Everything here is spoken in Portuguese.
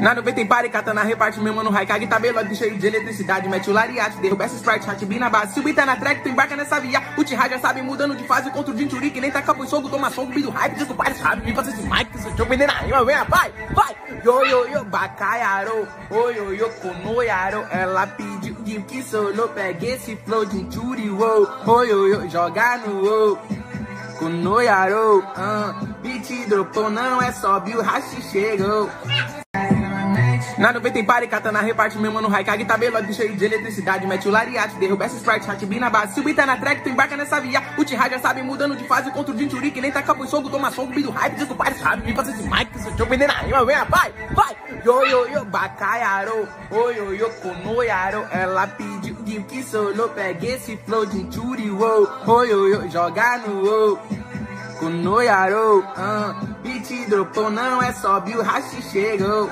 Na 90 tem pare, katana, reparte meu mano, Raikage, tabelode cheio de eletricidade, mete o lariate, derruba essa sprite, hat na base, se o tá na track, tu embarca nessa via, o T já sabe, mudando de fase contra o Jinchuri, que nem taca pro soco, toma som, do hype, pai, sabe, me fazer esse mic, esse jogo na rima, vem, vai, vai, yo, yo, yo, bacaiaro, oi, yo, yo, conoiaro, ela pediu de que solo, pega esse flow de Jinchuri, uou, oi, yo, yo, joga no uou, conoiaro, uh, beat dropou, não é só, viu, rachi chegou. Na 90 tem pare, katana, reparte meu mano, Raikage, tabelode cheio de eletricidade, mete o lariate, derruba essa sprite, hat na base, se tá na track, tu embarca nessa via, o T já sabe, mudando de fase contra o Jinchuri, que nem taca pro soco, toma som, do hype, diz o pai, sabe, me fazer esse mic, que esse jogo vender na rima, vem, vai, vai, yo, yo, yo, bacaiaro, oi, yo, yo, conoiaro, ela pediu de que solo, pega esse flow de Jinchuri, uou, oi, yo, yo, joga no uou, conoiaro, uh, beat dropou, não é só, viu, rachi chegou.